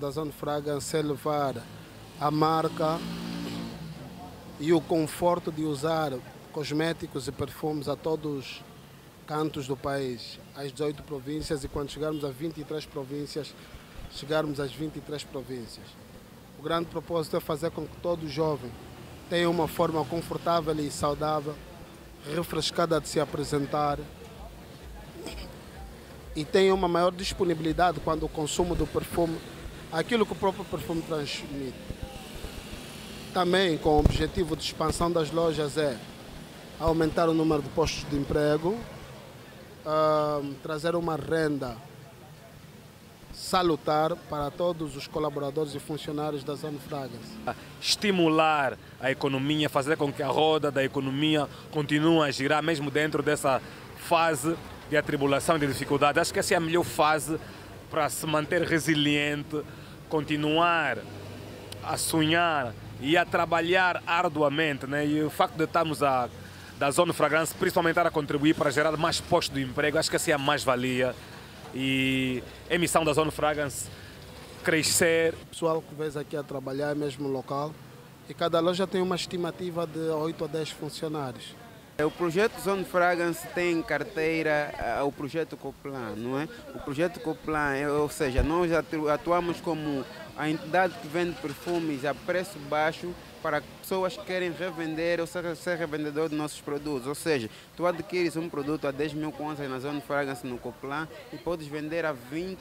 da Zona Fragrance é levar a marca e o conforto de usar cosméticos e perfumes a todos os cantos do país, às 18 províncias e quando chegarmos a 23 províncias, chegarmos às 23 províncias. O grande propósito é fazer com que todo jovem tenha uma forma confortável e saudável, refrescada de se apresentar e tenha uma maior disponibilidade quando o consumo do perfume, aquilo que o próprio perfume transmite. Também com o objetivo de expansão das lojas é aumentar o número de postos de emprego, uh, trazer uma renda salutar para todos os colaboradores e funcionários da Zona Fragas. Estimular a economia, fazer com que a roda da economia continue a girar, mesmo dentro dessa fase de atribulação e de dificuldade. Acho que essa é a melhor fase para se manter resiliente, continuar a sonhar e a trabalhar arduamente. Né? E o facto de estarmos a, da Zona Fragrância, principalmente a contribuir para gerar mais postos de emprego, acho que essa é a mais-valia. E a missão da Zona Fragrance crescer. O pessoal que vem aqui a trabalhar é mesmo local e cada loja tem uma estimativa de 8 a 10 funcionários. O projeto Zone Fragrance tem em carteira uh, o projeto Coplan, não é? O projeto Coplan, é, ou seja, nós atuamos como a entidade que vende perfumes a preço baixo para pessoas que querem revender ou ser, ser revendedor de nossos produtos. Ou seja, tu adquires um produto a 10 mil contas na Zone Fragrance no Coplan e podes vender a 20,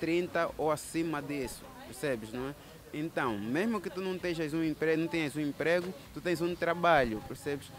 30 ou acima disso, percebes, não é? Então, mesmo que tu não um emprego, não tenhas um emprego, tu tens um trabalho, percebes?